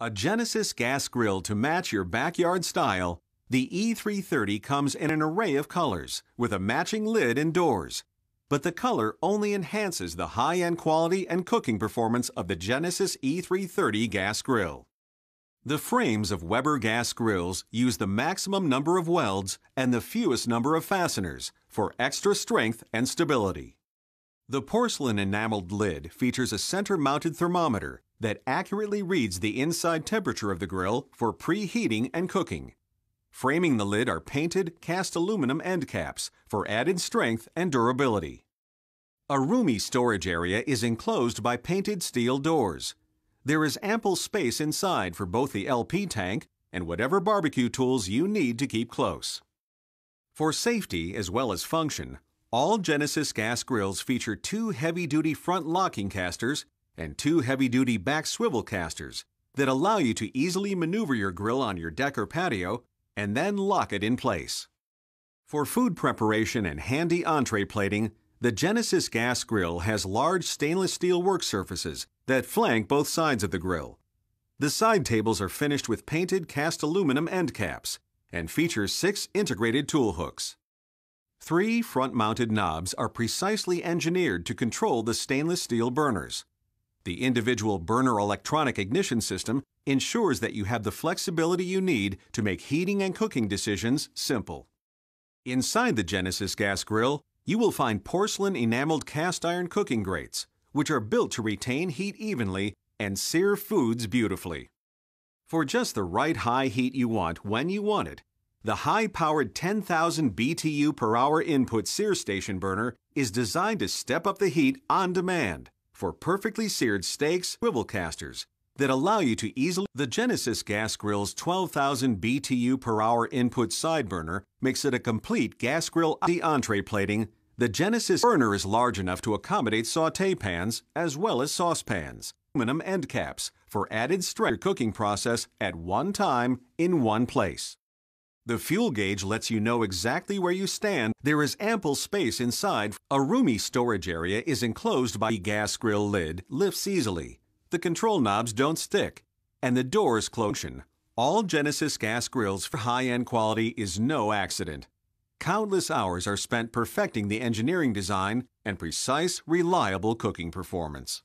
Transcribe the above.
A Genesis gas grill to match your backyard style, the E330 comes in an array of colors with a matching lid and doors. But the color only enhances the high-end quality and cooking performance of the Genesis E330 gas grill. The frames of Weber gas grills use the maximum number of welds and the fewest number of fasteners for extra strength and stability. The porcelain enameled lid features a center-mounted thermometer that accurately reads the inside temperature of the grill for preheating and cooking. Framing the lid are painted cast aluminum end caps for added strength and durability. A roomy storage area is enclosed by painted steel doors. There is ample space inside for both the LP tank and whatever barbecue tools you need to keep close. For safety as well as function, all Genesis gas grills feature two heavy-duty front locking casters and two heavy-duty back swivel casters that allow you to easily maneuver your grill on your deck or patio and then lock it in place. For food preparation and handy entree plating, the Genesis gas grill has large stainless steel work surfaces that flank both sides of the grill. The side tables are finished with painted cast aluminum end caps and feature six integrated tool hooks. Three front-mounted knobs are precisely engineered to control the stainless steel burners. The individual burner electronic ignition system ensures that you have the flexibility you need to make heating and cooking decisions simple. Inside the Genesis gas grill, you will find porcelain enameled cast iron cooking grates, which are built to retain heat evenly and sear foods beautifully. For just the right high heat you want when you want it, the high-powered 10,000 BTU per hour input sear station burner is designed to step up the heat on demand for perfectly seared steaks swivel casters that allow you to easily the Genesis gas grill's 12,000 BTU per hour input side burner makes it a complete gas grill the entree plating. The Genesis burner is large enough to accommodate saute pans as well as saucepans aluminum end caps for added strength cooking process at one time in one place the fuel gauge lets you know exactly where you stand. There is ample space inside. A roomy storage area is enclosed by a gas grill lid, lifts easily. The control knobs don't stick, and the doors close. All Genesis gas grills for high-end quality is no accident. Countless hours are spent perfecting the engineering design and precise, reliable cooking performance.